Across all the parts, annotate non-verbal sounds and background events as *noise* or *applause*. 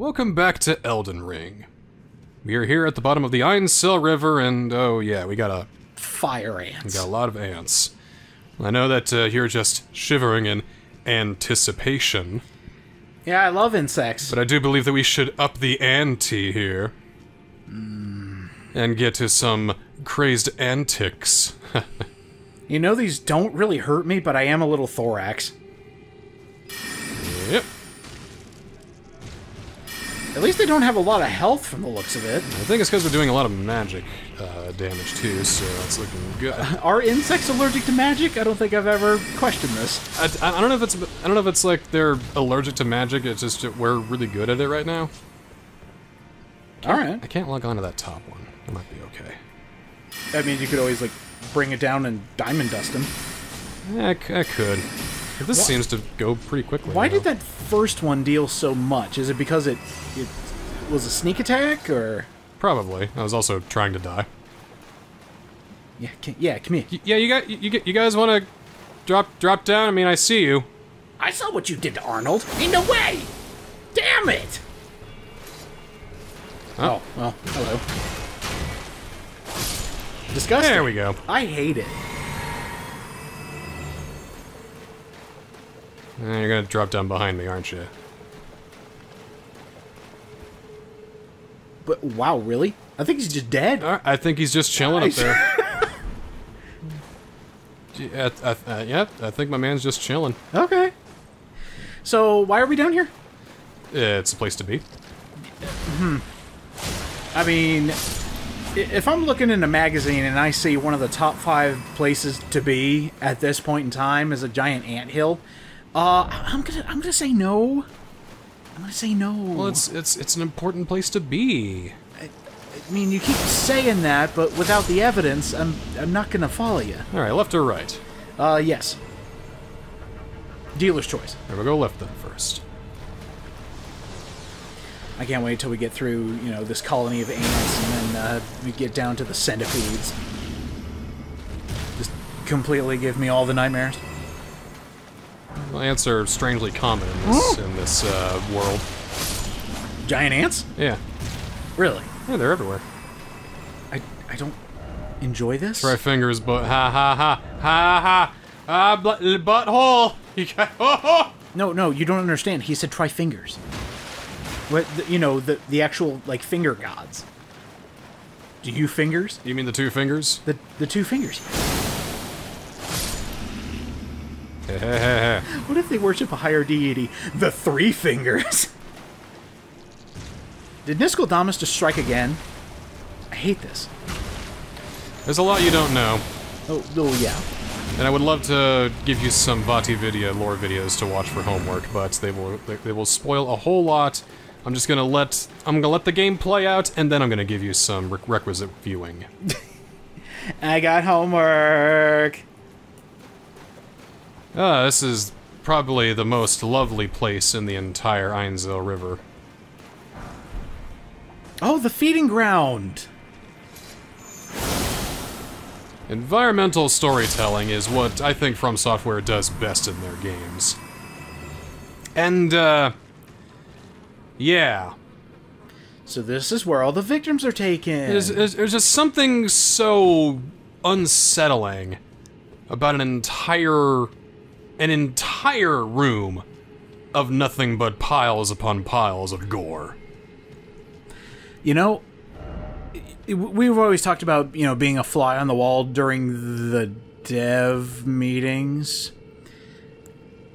Welcome back to Elden Ring. We are here at the bottom of the Ainsel River, and oh yeah, we got a Fire ants. we got a lot of ants. I know that uh, you're just shivering in anticipation, Yeah, I love insects. but I do believe that we should up the ante here and get to some crazed antics. You know these don't really hurt me, but I am a little thorax. yep. At least they don't have a lot of health from the looks of it. I think it's because we're doing a lot of magic uh, damage too, so it's looking good. *laughs* Are insects allergic to magic? I don't think I've ever questioned this. I, I don't know if it's I don't know if it's like they're allergic to magic. It's just we're really good at it right now. All right. I can't log on to that top one. That might be okay. I mean, you could always like bring it down and diamond dust them. Yeah, I, c- I could. This seems to go pretty quickly. Why did that first one deal so much? Is it because it it was a sneak attack or? Probably. I was also trying to die. Yeah, can, yeah. Come here. Y- yeah, you got you, you, you guys want to drop drop down? I mean, I see you. I saw what you did to Arnold. In the way. Damn it. Oh. Oh well. Hello. Disgusting. There we go. I hate it. You're gonna drop down behind me, aren't you? But wow, really? I think he's just dead. Right, I think he's just chilling Nice. up there. *laughs* Gee, uh, uh, uh, yeah, I think my man's just chilling. Okay. So why are we down here? It's a place to be. Hmm. I mean, if I'm looking in a magazine and I see one of the top five places to be at this point in time is a giant anthill, uh, I'm gonna I'm gonna say no. I'm gonna say no. Well, it's it's it's an important place to be. I I mean, you keep saying that, but without the evidence, I'm I'm not gonna follow you. All right, left or right? Uh, yes. Dealer's choice. There we go, left then first. I can't wait till we get through, you know, this colony of ants and then uh, we get down to the centipedes. Just completely give me all the nightmares. Well, ants are strangely common in this in this uh, world. Giant ants? Yeah, Really? yeah, they're everywhere. I, I don't enjoy this. Try fingers, but ha ha ha ha ha ah but, butthole. You got oh, *laughs* oh. No, no, you don't understand. He said try fingers. What, the, you know, the, the actual, like, finger gods. Do you fingers? You mean the two fingers? The, the two fingers. What if they worship a higher deity? The three fingers. Did Niskaldamus just strike again? I hate this. There's a lot you don't know, Oh, oh yeah. and I would love to give you some VaatiVidya lore videos to watch for homework, but they will they, will spoil a whole lot. I'm just gonna let I'm gonna let the game play out, and then I'm gonna give you some re- requisite viewing. *laughs* I got homework. Ah, this is probably the most lovely place in the entire Ainsel River. Oh, the feeding ground. Environmental storytelling is what I think From Software does best in their games. And, uh. Yeah. So this is where all the victims are taken. There's, there's, there's just something so unsettling about an entire. An entire room of nothing but piles upon piles of gore. You know, we've always talked about, you know, being a fly on the wall during the dev meetings.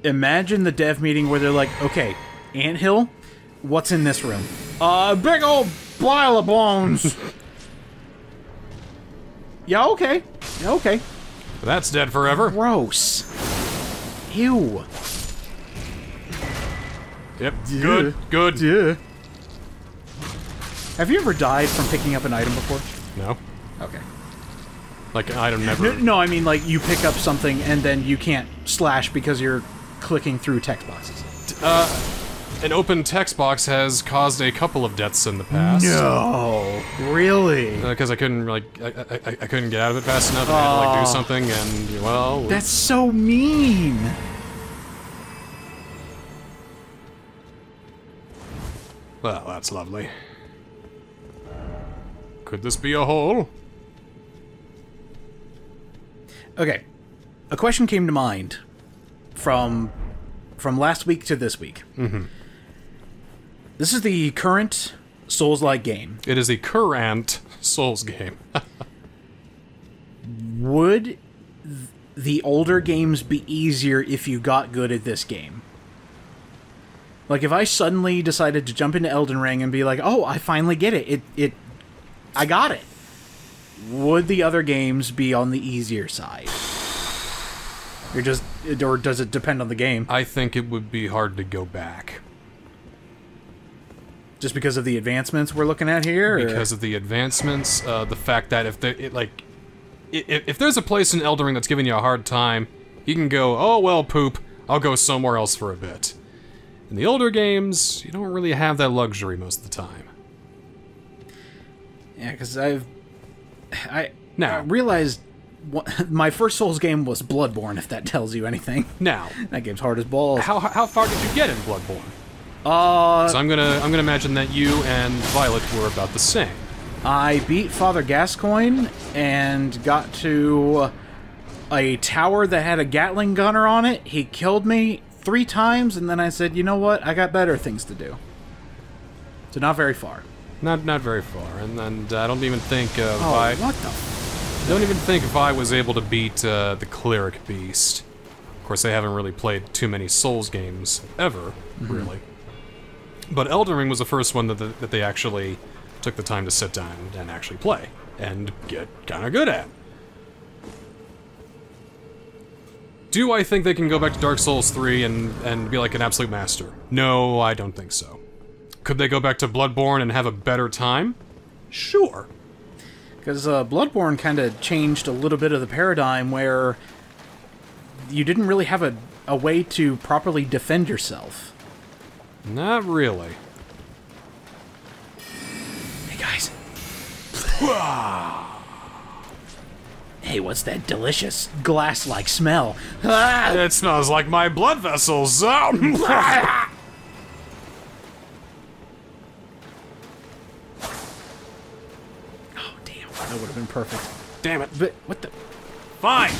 Imagine the dev meeting where they're like, okay, Anthill, what's in this room? Uh, a big old pile of bones. *laughs* yeah, okay. Yeah, okay. That's dead forever. Gross. Ew. Yep. Good. Good. Yeah. Have you ever died from picking up an item before? No. Okay. Like an item never. no, I mean like you pick up something and then you can't slash because you're clicking through text boxes. Uh, An open text box has caused a couple of deaths in the past. No, really? Because I couldn't like I, I, I couldn't get out of it fast enough. And I had to like do something, and well, That's so mean. Well, that's lovely. Could this be a hole? Okay. A question came to mind from from last week to this week. Mm-hmm. This is the current Souls-like game. It is a current Souls game. *laughs* Would th- the older games be easier if you got good at this game? Like if I suddenly decided to jump into Elden Ring and be like, "Oh, I finally get it. It it I got it." Would the other games be on the easier side? Or just or does it depend on the game? I think it would be hard to go back. Just because of the advancements we're looking at here? or- because of the advancements, uh, the fact that if the it like, i- i- if there's a place in Elden Ring that's giving you a hard time, you can go, oh well, poop. I'll go somewhere else for a bit. In the older games, you don't really have that luxury most of the time. Yeah, because I've I Now- I realized what, *laughs* my first Souls game was Bloodborne. If that tells you anything, Now, *laughs* that game's hard as balls. how how far did you get in Bloodborne? Uh, So I'm gonna I'm gonna imagine that you and Violet were about the same. I beat Father Gascoigne and got to a tower that had a Gatling gunner on it. He killed me three times, and then I said, "You know what? I got better things to do." So not very far. Not not very far, and and uh, I don't even think uh, Oh, Vi what the? don't even think Vi was able to beat uh, the cleric beast. Of course, they haven't really played too many Souls games ever, really. But Elden Ring was the first one that the, that they actually took the time to sit down and actually play and get kind of good at. Do I think they can go back to Dark Souls 3 and, and be like an absolute master? No, I don't think so. Could they go back to Bloodborne and have a better time? Sure. Because uh, Bloodborne kind of changed a little bit of the paradigm where you didn't really have a, a way to properly defend yourself. Not really. Hey guys. Hey, what's that delicious glass-like smell? Ah! It smells like my blood vessels. Oh. *laughs* Oh damn, that would have been perfect. Damn it. But what the? Fine.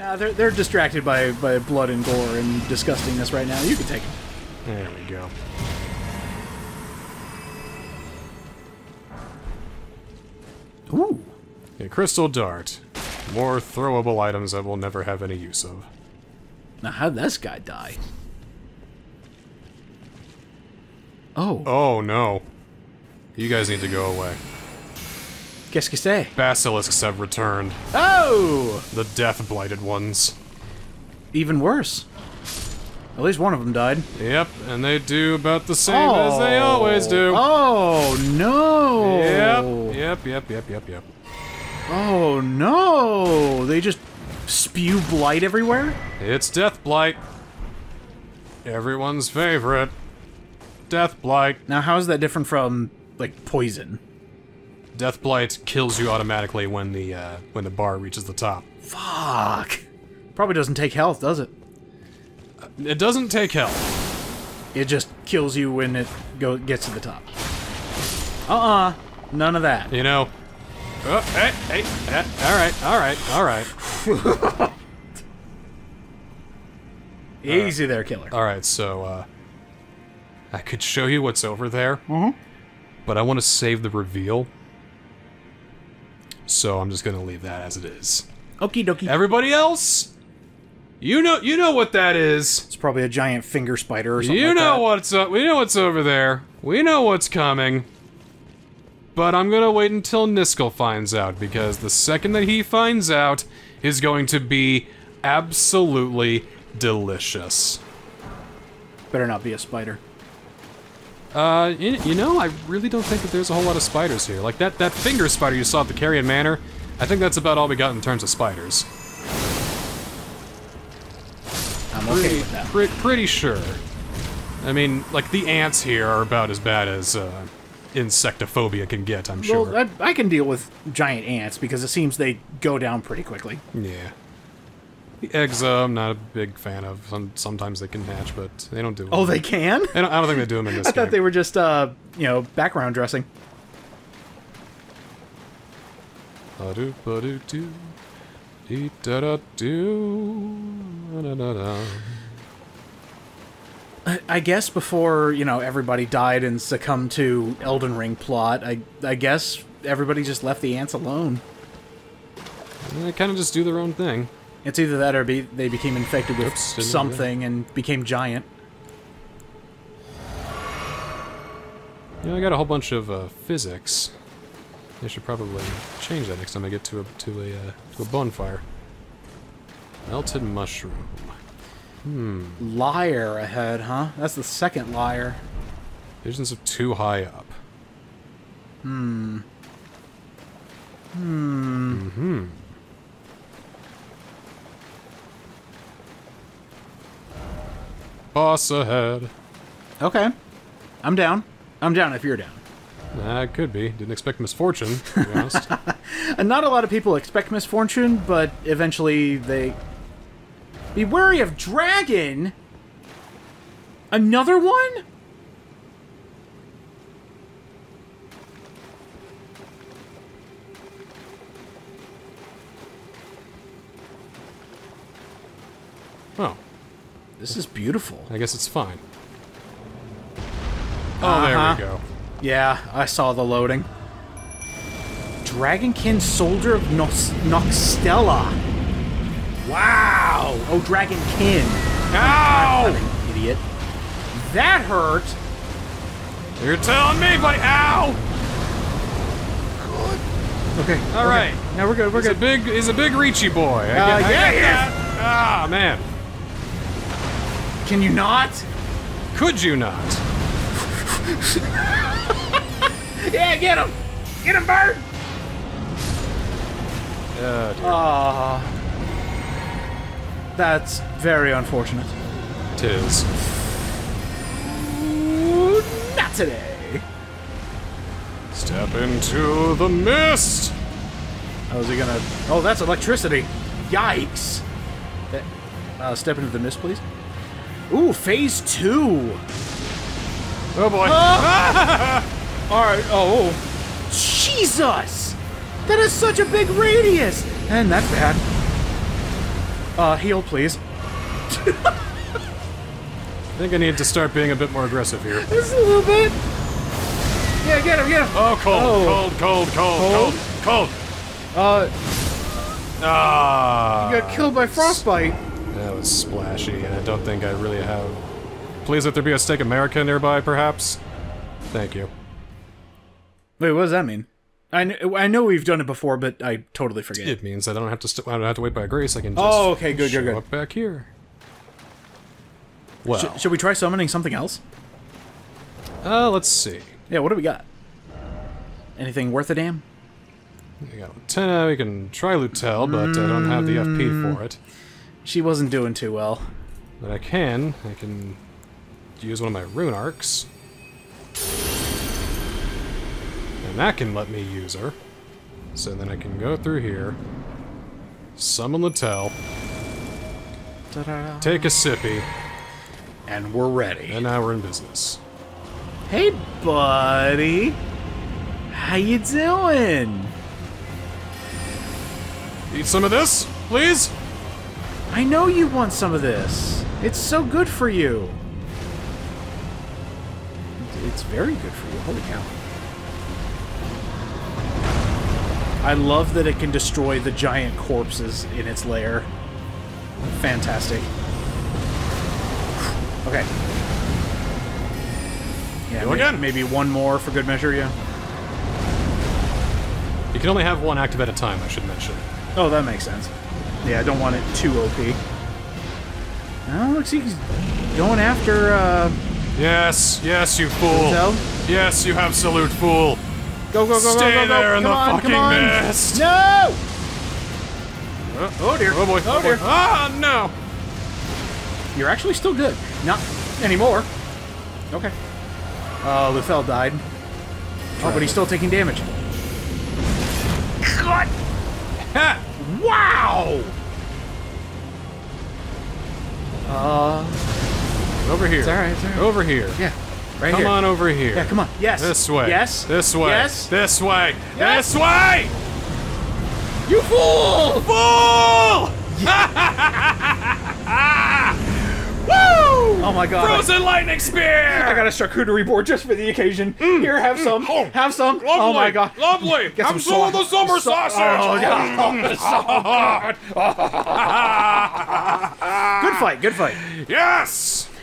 Uh, *laughs* they're they're distracted by by blood and gore and disgustingness right now. You can take them. There we go. A crystal dart. More throwable items that we'll never have any use of. Now how'd this guy die? Oh, Oh no. You guys need to go away. qu'est-ce que c'est? Basilisks have returned. Oh, The death blighted ones. even worse. At least one of them died. Yep, and they do about the same as they oh. always do. Oh no! Yep, yep, yep, yep, yep, yep. Oh no! They just spew blight everywhere. It's Death Blight. Everyone's favorite. Death Blight. Now, how is that different from like poison? Death Blight kills you automatically when the uh, when the bar reaches the top. Fuck. Probably doesn't take health, does it? It doesn't take health. It just kills you when it go gets to the top. Uh-uh. None of that. You know. Oh, hey, hey, eh, all right, all right, all right, *laughs* Easy there, killer. all right. So, uh, I could show you what's over there, mm-hmm. but I want to save the reveal. So I'm just gonna leave that as it is. Okie dokie. Everybody else, you know, you know what that is. It's probably a giant finger spider or something You like know that. what's up. We know what's over there. We know what's coming. But I'm gonna wait until Niskel finds out, because the second that he finds out is going to be absolutely delicious. Better not be a spider. Uh, you, you know, I really don't think that there's a whole lot of spiders here. Like that, that finger spider you saw at the Caria Manor, I think that's about all we got in terms of spiders. I'm okay Pretty, with that. pre- pretty sure. I mean, like, the ants here are about as bad as, uh, insectophobia can get, I'm sure. Well, I, I can deal with giant ants because it seems they go down pretty quickly. Yeah. The eggs, uh, I'm not a big fan of. Some, sometimes they can hatch, but they don't do them. Oh, they can? I don't, I don't think they do them in *laughs* this I game. thought they were just, uh, you know, background dressing. Ba-do, ba-do, do. Dee, da, da, do. Da, da, da. I- I guess before, you know, everybody died and succumbed to Elden Ring plot, I, I guess everybody just left the ants alone. They kind of just do their own thing. It's either that or be, they became infected with Oops, something and became giant. You know, I got a whole bunch of uh, physics. I should probably change that next time I get to a to a uh, to a bonfire. Melted mushroom. Liar ahead, huh? That's the second liar. Visions of too high up. Hmm. Hmm. Boss ahead. Okay. I'm down. I'm down if you're down. That could be. Didn't expect misfortune, to be honest. And *laughs* not a lot of people expect misfortune, but eventually they. Be wary of dragon! Another one? oh, This is beautiful. I guess it's fine. Oh, there Uh-huh. we go. Yeah, I saw the loading. Dragonkin Soldier of Nox- Nokstella. Wow! Oh, Dragonkin. Ow! An idiot. That hurt. You're telling me, buddy. Ow! Good. Okay. All right. Now we're good. We're He's a good. big, he's a big reachy boy. I Uh, get, I yeah, get yeah. that. Ah, man. Can you not? Could you not? *laughs* Yeah, get him! Get him, bird! Uh, dear. Ah. That's very unfortunate. Tis. Ooh, not today. Step into the mist. How's he gonna? Oh, that's electricity. Yikes! Eh, Uh, step into the mist, please. Ooh, phase two. Oh boy. *laughs* All right. Oh, Jesus! That is such a big radius, and that's bad. Uh, heal, please. I think I need to start being a bit more aggressive here. Just a little bit. Yeah, get him, get him. Oh, cold, Oh. cold, cold, cold, cold, cold. Uh, Ah. You got killed by frostbite. That was splashy, and I don't think I really have. Please let there be a Stake of Marika nearby, perhaps. Thank you. Wait, what does that mean? I, kn- I know we've done it before, but I totally forget. It means that I don't have to. St- I don't have to wait by grace. I can just. Oh, okay, good, good, good. Up back here. Well, Sh- should we try summoning something else? uh, let's see. Yeah, what do we got? Anything worth a damn? We got Lieutenant. We can try Latenna, but I don't have the FP for it. She wasn't doing too well. But I can. I can use one of my rune arcs. And that can let me use her. So then I can go through here, summon Latenna, Ta-da. take a sippy, And we're ready. and now we're in business. Hey, buddy. How you doing? Eat some of this, please? I know you want some of this. It's so good for you. It's very good for you. Holy cow. I love that it can destroy the giant corpses in its lair. Fantastic. Okay. Yeah, Go may- again. maybe one more for good measure, yeah. You can only have one active at a time, I should mention. Oh, that makes sense. Yeah, I don't want it too OP. Oh, looks like he's going after, uh... Yes, yes, you fool. Yes, you absolute fool. Go, go, go, go, Stay go, go! there in come the on, fucking come mist. No! Uh, Oh dear. Oh boy. Oh boy. dear. Ah, no. You're actually still good. Not anymore. Okay. Uh, Latenna died. Oh, but he's still taking damage. God! Ha! Wow! Uh, Over here. it's all right. It's all right. Over here. Yeah, right Come here. on over here. Yeah, come on. Yes. This way. Yes. This way. Yes. This way. Yes. This way! You fool! Fool! *laughs* Woo! Oh my god. Frozen lightning spear! I got a charcuterie board just for the occasion. Mm. Here, have mm. some. Oh. Have some. Oh Lovely. Oh my god. Lovely. Get Have some some of the summer sau- sausage. Oh, yeah. Oh. *laughs* Oh, *laughs* Good fight. Good fight. yes.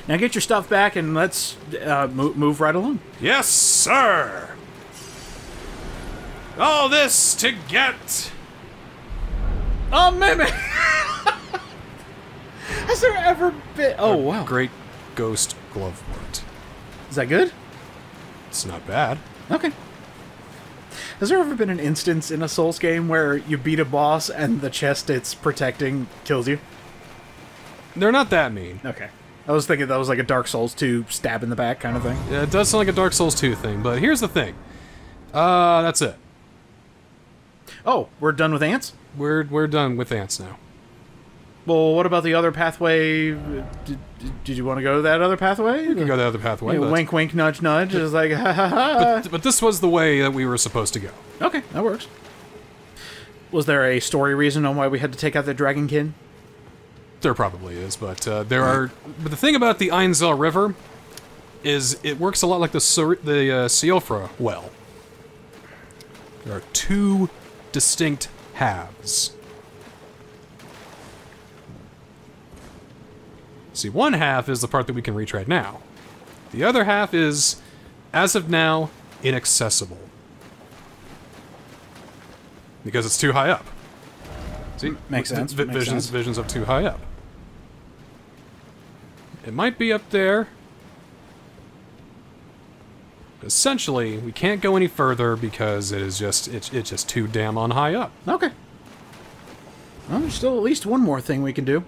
Now get your stuff back and let's uh, move, move right along. Yes, sir. All this to get A mimic. *laughs* Has there ever been? Oh wow. great ghost glovewort. Is that good? It's not bad. Okay. Has there ever been an instance in a Souls game where you beat a boss and the chest it's protecting kills you? They're not that mean. Okay. I was thinking that was like a Dark Souls 2 stab in the back kind of thing. Yeah, it does sound like a Dark Souls 2 thing, but here's the thing. Uh, that's it. Oh, we're done with ants? We're we're done with ants now. Well, what about the other pathway? Did, did you want to go that other pathway? We can go the other pathway. Yeah, wink, wink, nudge, nudge. It's like, ha ha ha. but this was the way that we were supposed to go. Okay, that works. Was there a story reason on why we had to take out the Dragonkin? There probably is, but uh, there are. But the thing about the Ainsel River is it works a lot like the Sur- the uh, Siofra well. There are two distinct halves. See, one half is the part that we can reach right now. The other half is, as of now, inaccessible. Because it's too high up. See, Makes sense, makes visions, sense. visions of too high up. It might be up there. Essentially, we can't go any further because it is just it's, it's just too damn on high up. Okay. Well, there's still at least one more thing we can do.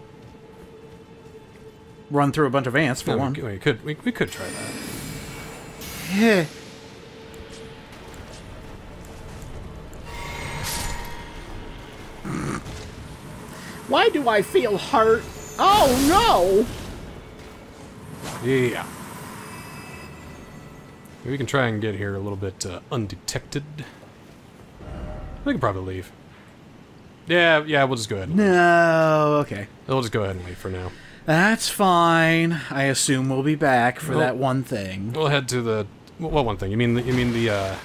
Run through a bunch of ants for No, one. we, we could we, we could try that. Yeah. Why do I feel hurt? Oh Yeah. We can try and get here a little bit uh, undetected. We can probably leave. Yeah, yeah, we'll just go ahead. And no! No, okay. We'll just go ahead and leave for now. That's fine. I assume we'll be back for Well- that one thing. We'll head to the what one thing? You mean the, you mean the uh,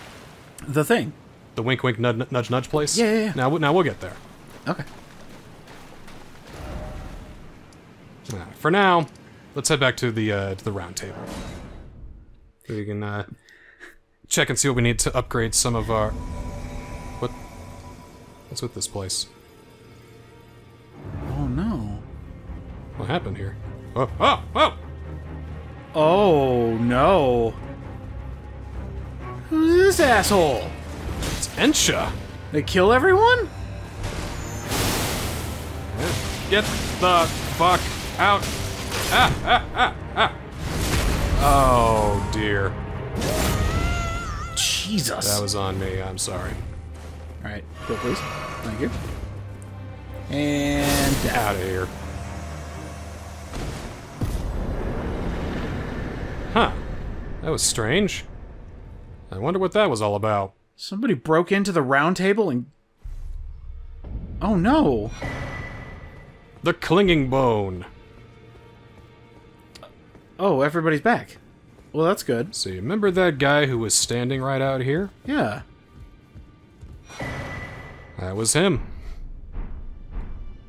The thing. the wink wink nudge nudge nudge place? Yeah, yeah, yeah. Now we- now we'll get there. Okay. For now, let's head back to the uh, to the round table. We can uh, check and see what we need to upgrade some of our. What? What's with this place? Oh no. What happened here? Oh, oh, oh! Oh no. Who's this asshole? It's Ensha! They kill everyone? Get the fuck out! Ah, ah, ah, ah! Oh dear. Jesus. That was on me, I'm sorry. Alright, go please. Thank you. And down. Out of here. Huh. That was strange. I wonder what that was all about. Somebody broke into the round table and. Oh no. The clinging bone. Oh, everybody's back. Well, that's good. So you remember that guy who was standing right out here? Yeah. That was him.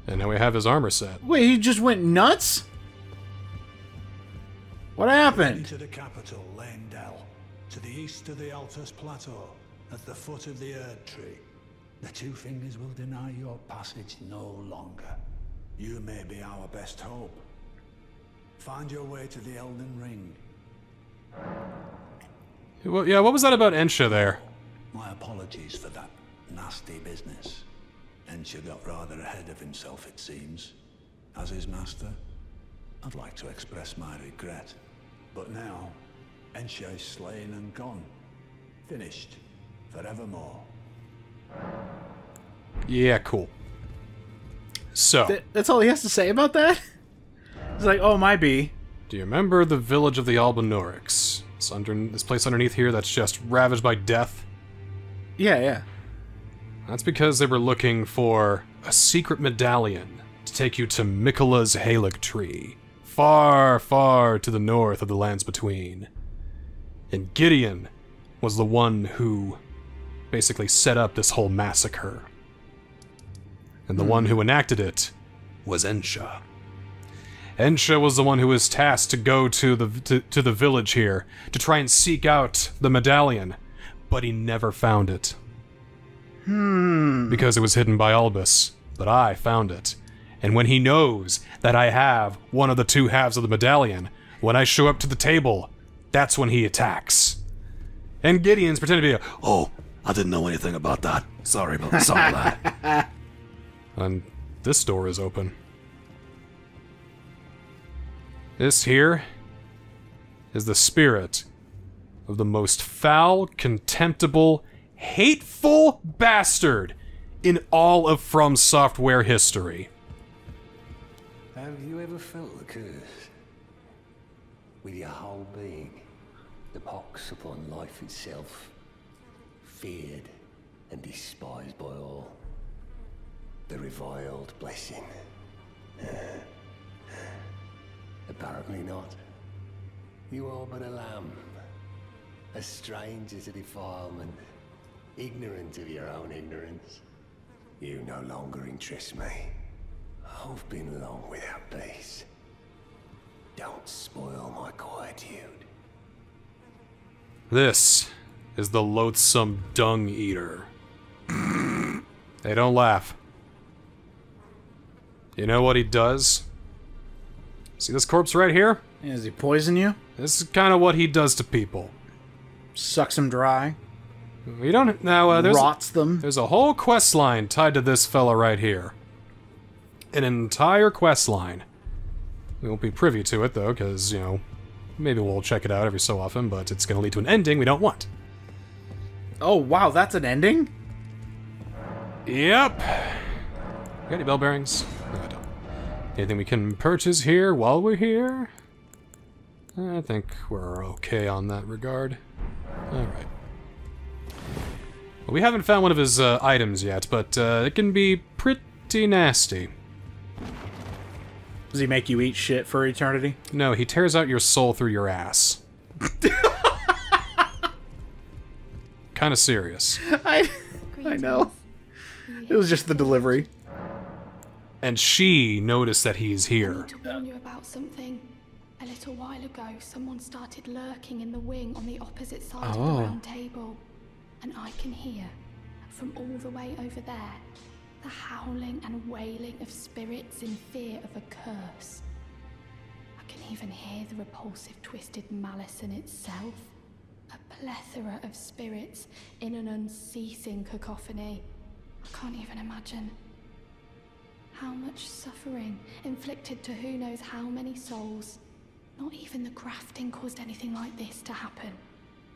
And now we have his armor set. Wait, he just went nuts? What happened? to the capital, Leyndell, to the east of the Altus Plateau, at the foot of the Erd Tree. The Two Fingers will deny your passage no longer. You may be our best hope. Find your way to the Elden Ring. Well, yeah, what was that about Ensha there? My apologies for that nasty business. Ensha got rather ahead of himself, it seems. As his master, I'd like to express my regret. But now, Ensha is slain and gone. Finished. Forevermore. Yeah, cool. So, Th- that's all he has to say about that? It's like, oh, my bee. Do you remember the village of the Albinaurics? It's under this place underneath here that's just ravaged by death. Yeah, yeah. That's because they were looking for a secret medallion to take you to Miquella's Haligtree, far, far to the north of the lands between. And Gideon was the one who basically set up this whole massacre. And the hmm. one who enacted it was Ensha. Ensha was the one who was tasked to go to the to, to the village here to try and seek out the medallion, but he never found it hmm. because it was hidden by Albus. But I found it. And when he knows that I have one of the two halves of the medallion, when I show up to the table, that's when he attacks. And Gideon's pretending to be a, Oh, I didn't know anything about that. Sorry, but sorry, lad. *laughs* and this door is open. This here is the spirit of the most foul, contemptible, hateful bastard in all of From Software history. Have you ever felt the curse? With your whole being, the pox upon life itself, feared and despised by all. The reviled blessing. Apparently not. You are but a lamb, a stranger to defilement, ignorant of your own ignorance. You no longer interest me. I've been long without peace. Don't spoil my quietude. This is the loathsome dung eater. they don't laugh. You know what he does? See this corpse right here? Does he poison you? This is kind of what he does to people. Sucks them dry? We don't now. Uh, there's rots them? there's a whole quest line tied to this fella right here. An entire quest line. We won't be privy to it though, because you know, maybe we'll check it out every so often. But it's going to lead to an ending we don't want. Oh, wow, that's an ending? Yep. Got any bell bearings? Don't. Anything we can purchase here while we're here? I think we're okay on that regard. Alright. Well, we haven't found one of his uh, items yet, but uh, it can be pretty nasty. Does he make you eat shit for eternity? No, he tears out your soul through your ass. *laughs* kind of serious. I, *laughs* I know. It was just the delivery. And she noticed that he's here. to warn you about something. A little while ago, someone started lurking in the wing on the opposite side of Oh. the round table. And I can hear, from all the way over there, the howling and wailing of spirits in fear of a curse. I can even hear the repulsive, twisted malice in itself. A plethora of spirits in an unceasing cacophony. I can't even imagine. How much suffering inflicted to who knows how many souls. Not even the grafting caused anything like this to happen.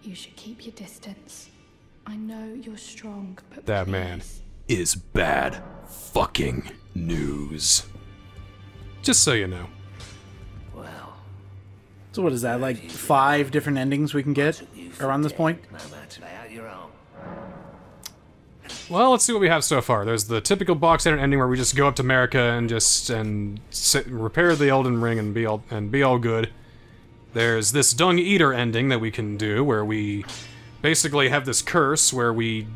You should keep your distance. I know you're strong, but That man is bad fucking news. Just so you know. Well, So what is that, like five different endings we can get around this point? Well, let's see what we have so far. There's the typical box standard ending where we just go up to America and just and sit, repair the Elden Ring and be all and be all good. There's this Dung Eater ending that we can do where we basically have this curse where we.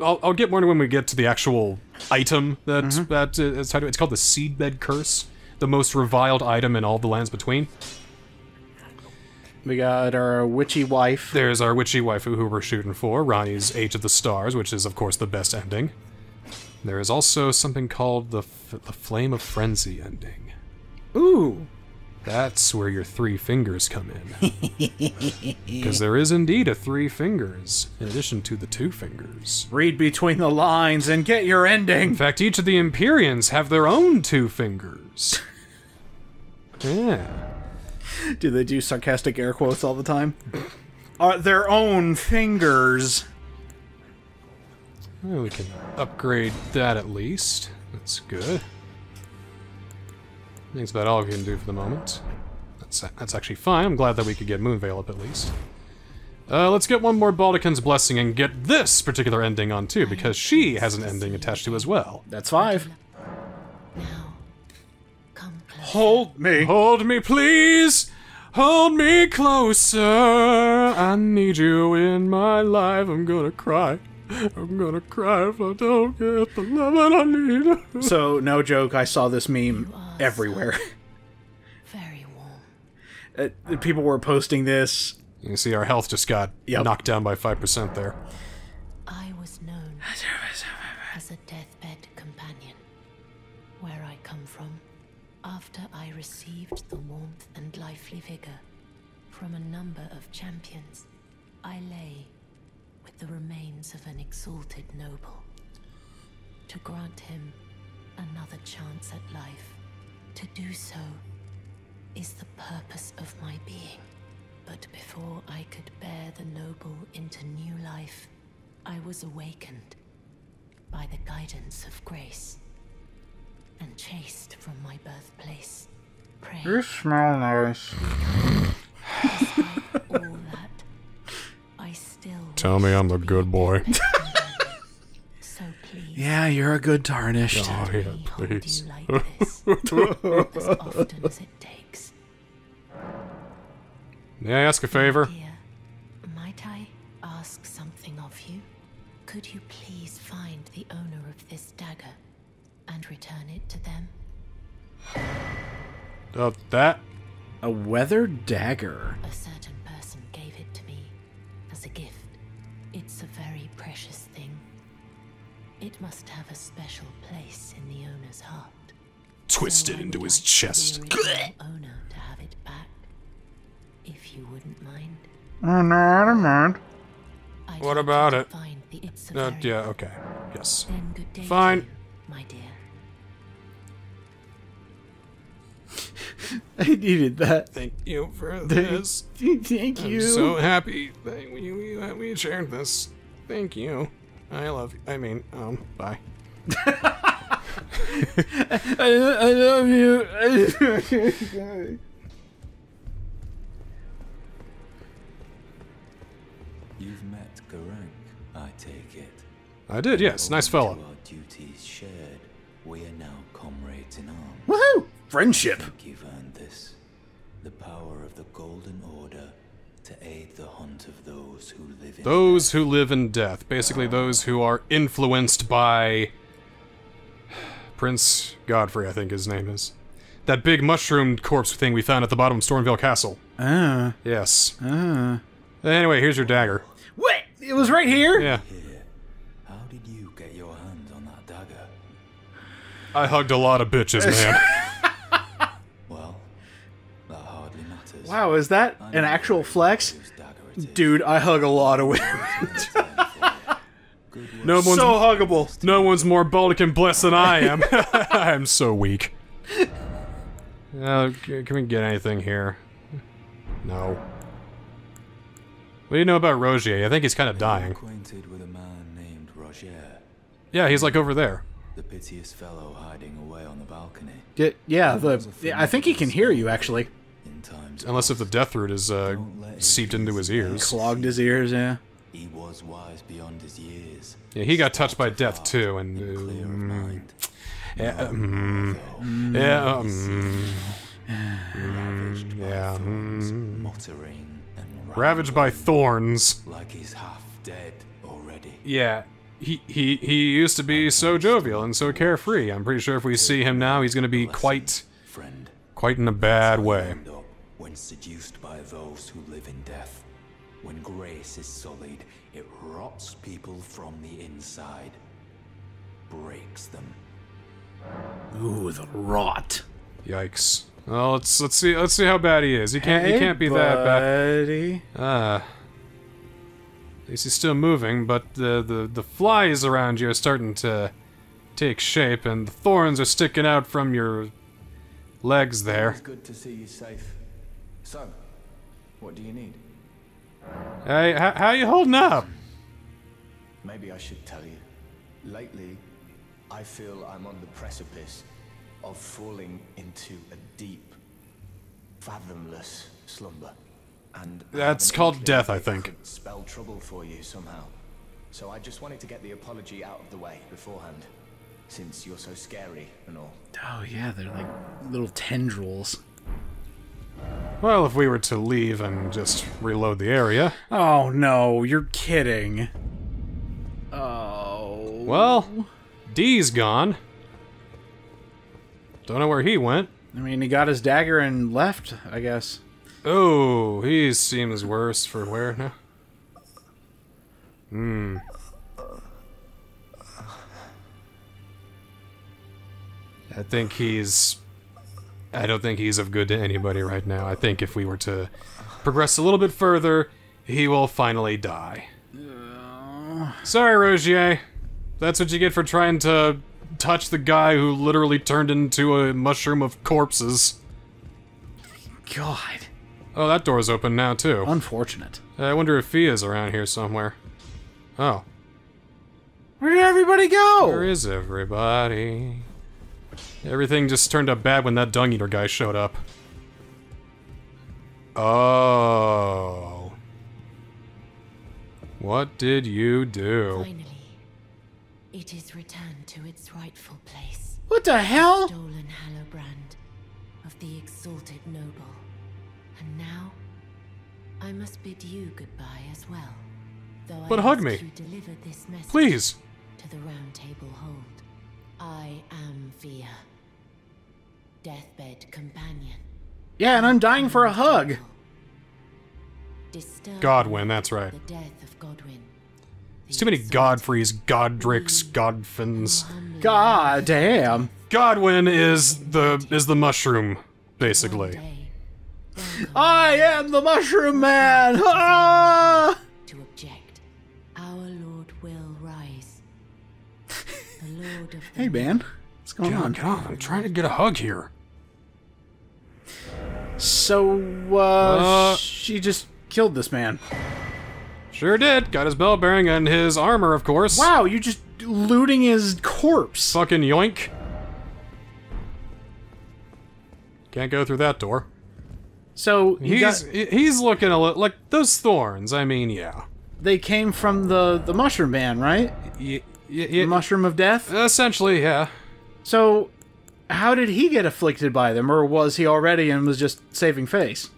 I'll, I'll get more to when we get to the actual item that mm-hmm. that is tied to it. It's called the Seedbed Curse, the most reviled item in all the lands between. We got our witchy wife. There's our witchy waifu who we're shooting for, Ranni's Age of the Stars, which is, of course, the best ending. There is also something called the, F- the Flame of Frenzy ending. Ooh. That's where your three fingers come in. *laughs* Because there is indeed a three fingers, in addition to the two fingers. Read between the lines and get your ending! In fact, each of the Empyreans have their own two fingers. *laughs* Yeah. Do they do sarcastic air quotes all the time? Are their own fingers. Well, we can upgrade that at least. That's good. That's about all we can do for the moment. That's, that's actually fine. I'm glad that we could get Moonveil up at least. Uh, let's get one more Baldachin's Blessing and get this particular ending on too, because she has an ending attached to as well. That's five. Now, come closer. Hold me. Hold me, please! Hold me closer! I need you in my life. I'm gonna cry. I'm gonna cry if I don't get the love that I need. So, no joke, I saw this meme everywhere. Very warm. Uh, people were posting this. You can see our health just got Yep. knocked down by 5% there. Received the warmth and lively vigor from a number of champions, I lay with the remains of an exalted noble. To grant him another chance at life, to do so is the purpose of my being. But before I could bear the noble into new life, I was awakened by the guidance of grace and chased from my birthplace. Pray smell nice. all that. I still *laughs* Tell me I'm the good boy. so please Yeah, you're a good tarnished. Oh, yeah, please. like this *laughs* as often as it takes. May I ask a favor? Dear, might I ask something of you? Could you please find the owner of this dagger and return it to them? Uh, that? A weathered dagger. A certain person gave it to me as a gift. It's a very precious thing. It must have a special place in the owner's heart. Twisted So into his like chest. The original owner to have it back, if you wouldn't mind. Oh, no, I don't mind. I'd What about it? Find the Uh, yeah, okay. Yes. Then good day to Fine. you, my dear. *laughs* I needed that. Thank you for this. Thank you. I'm you. so happy that we, we, that we shared this. Thank you. I love you. I mean, um, bye. *laughs* I, I love you. You've met Garank, I take it. I did, yes. Nice Owing fella. Our duties shared. We are now comrades in arms. Woohoo! Friendship. you've earned this. The power of the Golden Order to aid the hunt of those who live in Those who live in death. Basically, those who are influenced by. Prince Godwyn, I think his name is. That big mushroom corpse thing we found at the bottom of Stormveil Castle. Uh, Yes. uh. Anyway, here's your dagger. Wait, it was right here? Yeah. How did you get your hands on that dagger? I hugged a lot of bitches, man. *laughs* *laughs* Wow, is that an actual flex? whose dagger it is. Dude, I hug a lot of women. *laughs* No one's so huggable. no one's more Baldachin blessed than I am. *laughs* *laughs* I am so weak. Uh, can we get anything here? No. What do you know about Rogier? I think he's kind of dying. With a man named Rogier, Yeah, he's like over there. the piteous fellow hiding away on the balcony. Yeah, yeah, the, yeah, I think he can hear you, actually. In times Unless if the death root is uh, Don't let him seeped into his ears. Clogged his ears, yeah. He was wise beyond his years. Yeah, he got touched by death too, and and clear of um, mind. yeah, um, yeah, um, yeah, mm. muttering and ravaged by thorns. like he's half dead already. Yeah, he he he used to be so jovial and so carefree. I'm pretty sure if we see him now, he's going to be quite Friend, quite in a bad way. End when seduced by those who live in death. When grace is sullied, it rots people from the inside, breaks them. Ooh, the rot. Yikes. Well, let's let's see let's see how bad he is. He can't he can't be that bad. Ah. Uh, at least he's still moving, but the, the, the flies around you are starting to take shape, and the thorns are sticking out from your legs there. It's good to see you safe. So, what do you need? Hey, how, how you holding up? Maybe I should tell you. Lately, I feel I'm on the precipice of falling into a deep, fathomless slumber. And That's called death, I think. could Spell trouble for you somehow. So I just wanted to get the apology out of the way beforehand, since you're so scary and all. Oh yeah, they're like little tendrils. Well, if we were to leave and just reload the area. Oh no, you're kidding. Oh. Well, D's gone. Don't know where he went. I mean, he got his dagger and left, I guess. Oh, he seems worse for wear now. Hmm. I think he's. I don't think he's of good to anybody right now. I think if we were to progress a little bit further, he will finally die. Sorry, Rogier. That's what you get for trying to touch the guy who literally turned into a mushroom of corpses. God. Oh, that door's open now, too. Unfortunate. Uh, I wonder if Fia's around here somewhere. Oh. Where did everybody go? Where is everybody? Everything just turned up bad when that dung eater guy showed up. Oh. What did you do? Finally, it is returned to its rightful place. What the hell? Stolen Hallowbrand of the exalted noble. And now, I must bid you goodbye as well. Though But I hug ask me. you deliver this message Please. to the Roundtable Hold. I am Fia, deathbed companion. Yeah, and I'm dying for a hug. Disturbed Godwyn, that's right. The death of Godwyn. There's too many Godfreys, Godricks, Godfins. God damn. Godwyn is the is the mushroom, basically. I am the Mushroom Man! Ah! To object, our Lord will rise. The Lord of Hey, man. What's going Get on, on? get on. I'm trying to get a hug here. So, uh, Uh, she just killed this man. Sure did. Got his bell bearing and his armor, of course. Wow, you just looting his corpse. Fucking yoink. Can't go through that door. So, He's got, he's looking a little like those thorns. I mean, yeah. they came from the, the Mushroom Man, right? Y- y- The Mushroom of Death? essentially, yeah. So, how did he get afflicted by them, or was he already and was just saving face?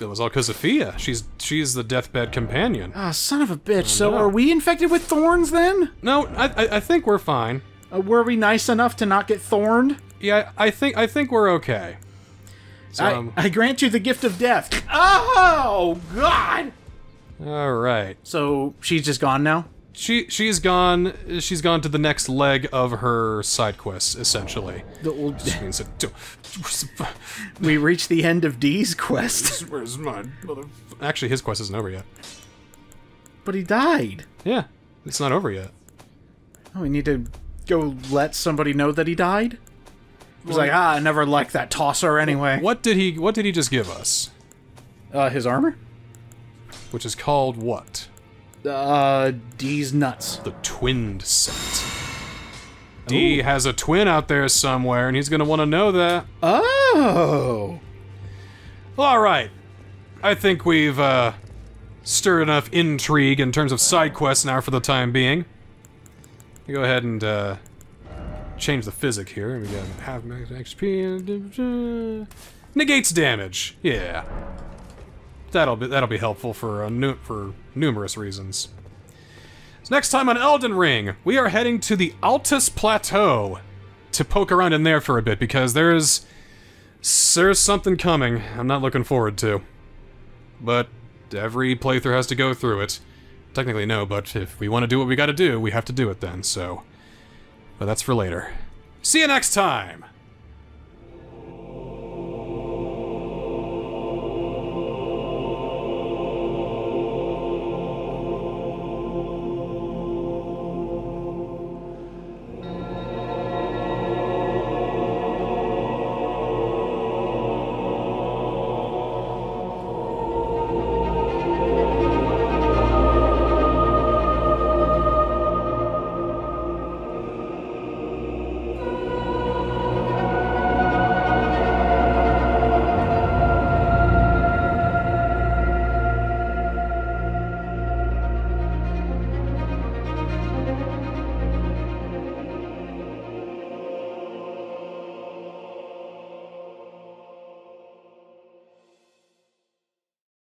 It was all because of Fia. She's she's the deathbed companion. Ah, son of a bitch. So, are we infected with thorns then? No, I I, I think we're fine. Uh, were we nice enough to not get thorned? Yeah, I think I think we're okay. So, I, um, I grant you the gift of death. Oh, God! all right. So, she's just gone now? She she's gone. She's gone to the next leg of her side quest, essentially. The old- Which means that- we reached the end of D's quest. Where's? Actually, his quest isn't over yet. but he died. Yeah, it's not over yet. Oh, we need to go let somebody know that he died? He was like, ah, I never liked that tosser anyway. What did he? What did he just give us? Uh, his armor? Which is called what? Uh, D's nuts. The twinned set. D has a twin out there somewhere, and he's gonna want to know that. Oh! Well, all right. I think we've uh, stirred enough intrigue in terms of side quests now for the time being. Go ahead and uh, change the physic here. We got half max XP. Negates damage. Yeah, that'll be that'll be helpful for uh, for numerous reasons. So next time on Elden Ring, we are heading to the Altus Plateau to poke around in there for a bit because there's there's something coming I'm not looking forward to. But every playthrough has to go through it. Technically, no, but if we want to do what we gotta do, we have to do it then, so. But that's for later. See you next time!